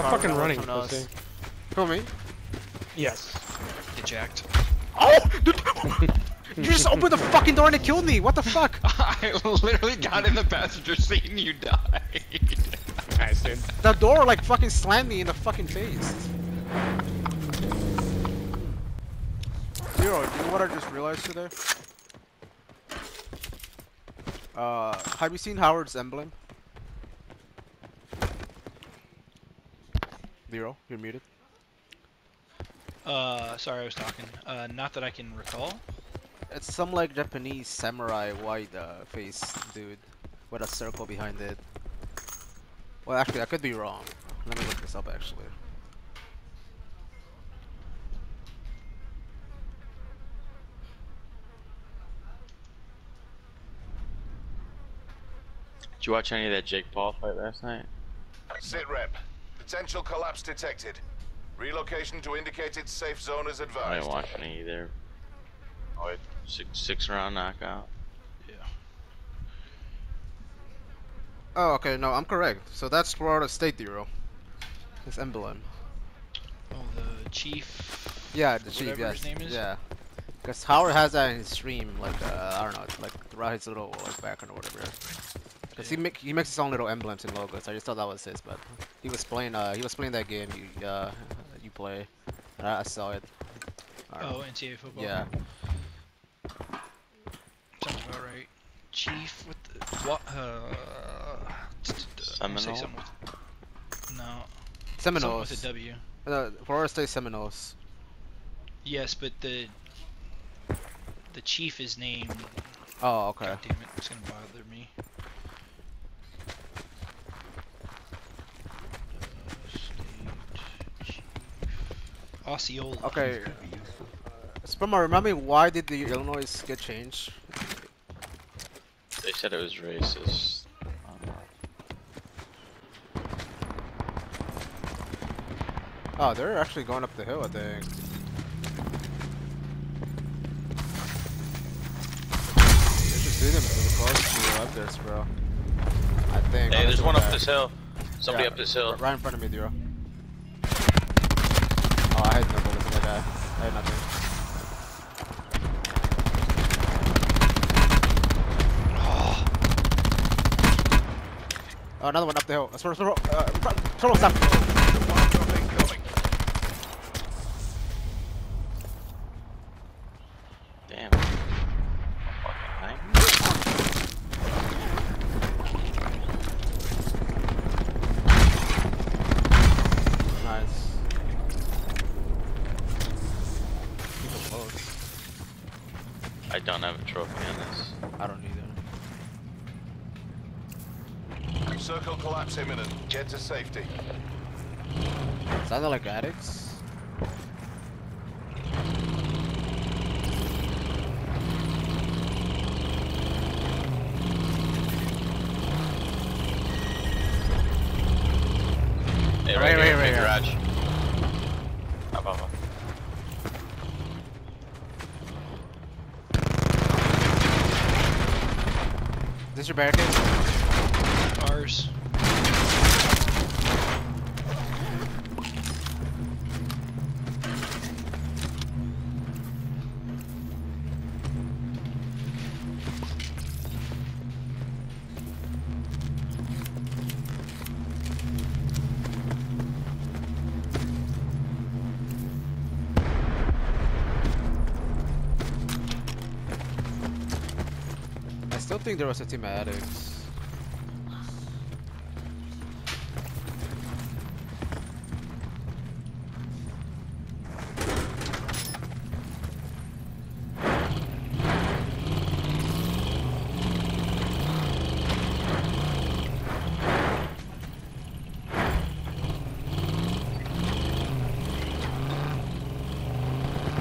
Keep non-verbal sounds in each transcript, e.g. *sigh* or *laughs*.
Stop fucking running, Someone else. pussy. Who, me? Yes. Get jacked. Oh! Dude, *laughs* you just opened the fucking door and it killed me! What the fuck? *laughs* I literally got in the passenger seat and you died. Nice, dude. The door like fucking slammed me in the fucking face. Zero, do you know what I just realized today? Uh, have you seen Howard's emblem? Zero, you're muted. Uh, sorry, I was talking. Uh, not that I can recall. It's some like Japanese samurai white uh, face dude with a circle behind it. Well, actually, I could be wrong. Let me look this up actually. Did you watch any of that Jake Paul fight last night? Sit rep. Potential collapse detected. Relocation to indicated safe zone is I advised. didn't watch any either. Oh, six six round knockout. Yeah. Oh, okay, no, I'm correct. So that's Florida State Zero. This emblem. Oh, the chief. Yeah, the chief. Yes. his name is? Yeah. Because Howard has that in his stream, like uh, I don't know, like throughout his little like background or whatever. Cause he make he makes his own little emblems and logos. I just thought that was his, but he was playing uh he was playing that game you uh you play, I, I saw it. I Oh, know. NCAA football. Yeah. Sounds about right. Chief with the what? Uh, Seminole? something with- No. Something Seminoles. with a W. Uh, Florida State Seminoles. Yes, but the the chief is named. Oh, okay. God damn it! It's gonna bother me. Uh, state chief. Osceola. Okay. Uh, Spummer, remind me why did the Illinois get changed? They said it was racist. Oh, they're actually going up the hill, I think. They should see them to the close to the left there, bro. I think. Hey, there's one go up this hill. Somebody Yeah, up this hill. Right in front of me, Duro. Nothing. Oh, another one up the hill. Solo, solo, uh, solo, stop. Incoming. Damn. Fucking thing. Nice. Keep it close. I don't have a trophy on this. I don't either. Circle collapse imminent. Get to safety. Sounded like addicts. Hey, Right, right, right, here, right big garage. Up, up, up. This your barricade? Ours. I still think there was a team.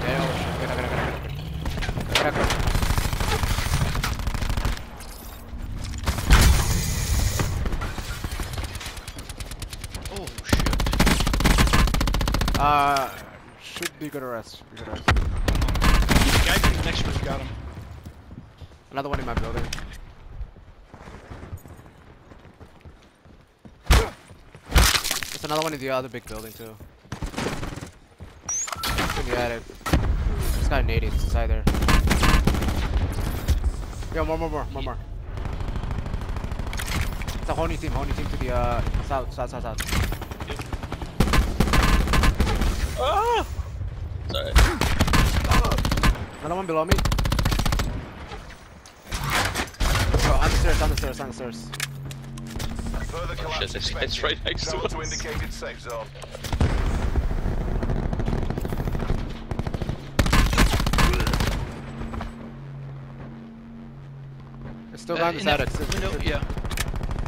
Yeah, oh shit. Get out, get out, get out, get out. Get out, get out. Oh shit. Uh, should be good arrest. Be good arrest. The guy from the next roof got him. Another one in my building. There's another one in the other big building too. In the attic. This guy naded inside there. Yo, more, more, more, more, more. It's a whole new team, whole new team to the uh south, south, south, south. Sorry. Another one below me. Oh, on the stairs, on the stairs, on the stairs. Further collapse Shit, this guy's right next to us. indicated safe zone. It's still Uh, down this attic. It's- window, it's- yeah.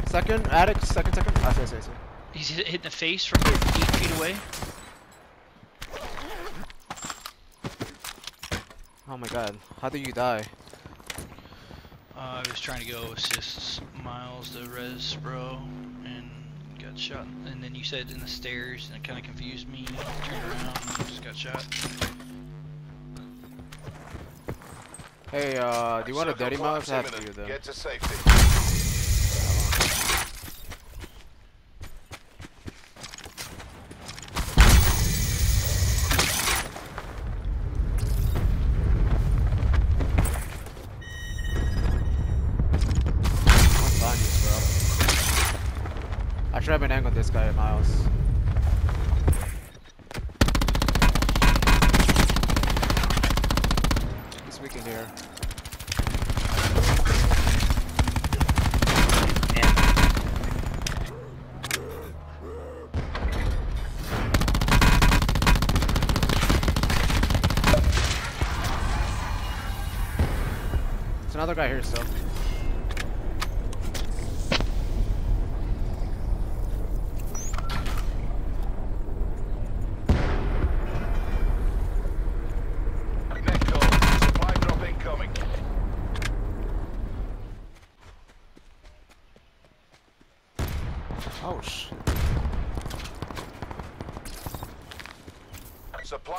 Second, attic, second, second. Ah, sorry, sorry, sorry. He's hit, hit in the face from eight feet away. Oh my god, how did you die? Uh, I was trying to go assist Miles the res bro and got shot. And then you said in the stairs and it kind of confused me. Turned around and just got shot. Hey, uh, do you want a dirty daddy mouse? collapse I have to imminent. do them. Get to safety. This guy, at Miles. He's weak in here. There's another guy here still. Net call. Supply drop incoming. Oh shit.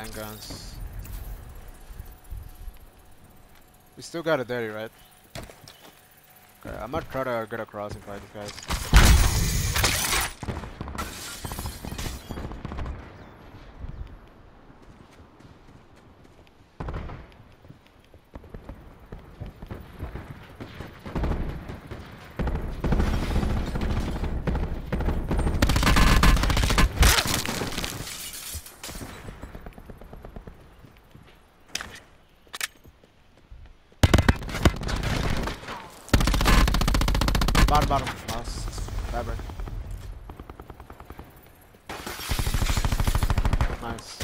Ah, they got span guns. We still got a dirty, right? Okay, I'm gonna try to get across and fight these guys. Bottom, bottom. Mouse. Fabric. Nice.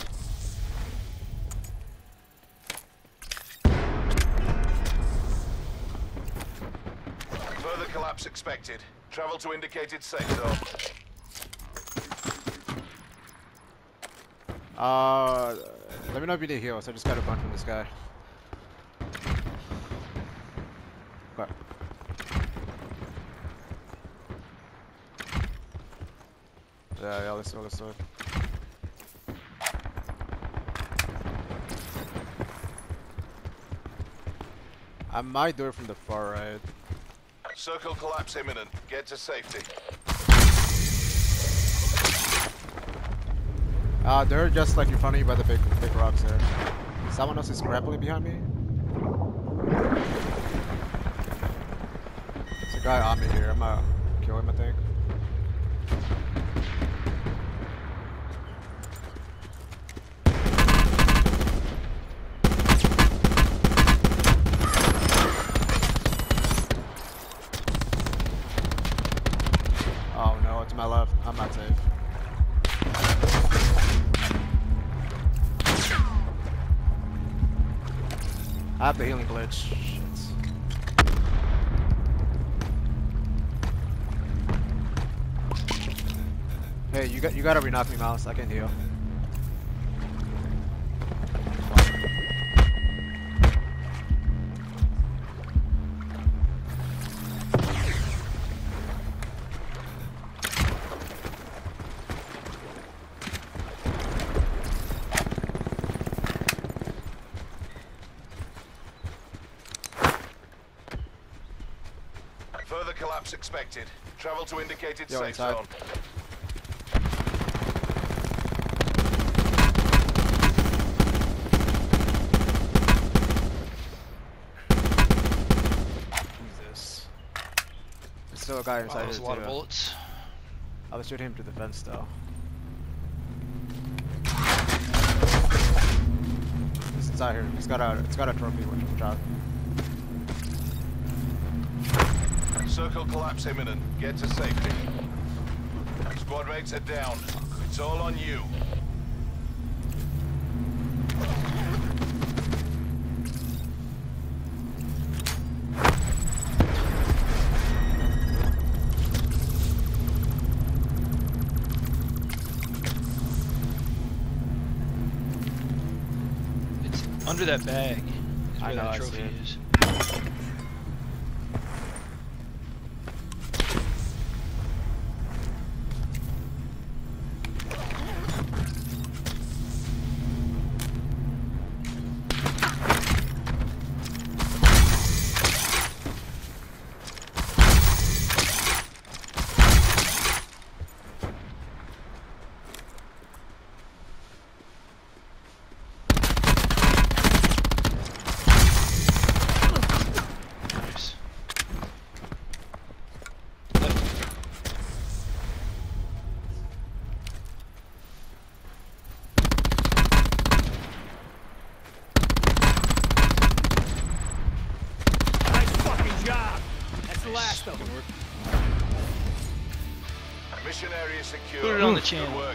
Further collapse expected. Travel to indicated safe zone. Uh, let me know if you need heals. I just got a bunch from this guy. Okay. Yeah, yeah, let's do it, let's do it. I might do it from the far right. Circle collapse imminent. Get to safety. Uh, they're just like in front of you by the big, big rocks there. Someone else is grappling behind me. There's a guy on me here. I'm gonna kill him, I think. Glitch. Shit. Hey, you got you gotta re-knock me, mouse. I can heal. Further collapse expected. Travel to indicated Yo, safe inside. zone. Jesus. There's still a guy Wow, inside that was a here lot of bullets. I was shooting him through the fence though. He's inside here. He's got a it's got a trophy which job. Circle collapse imminent. Get to safety. Squad mates are down. It's all on you. It's under that bag. Is I where know, that I trophy see it. is. Of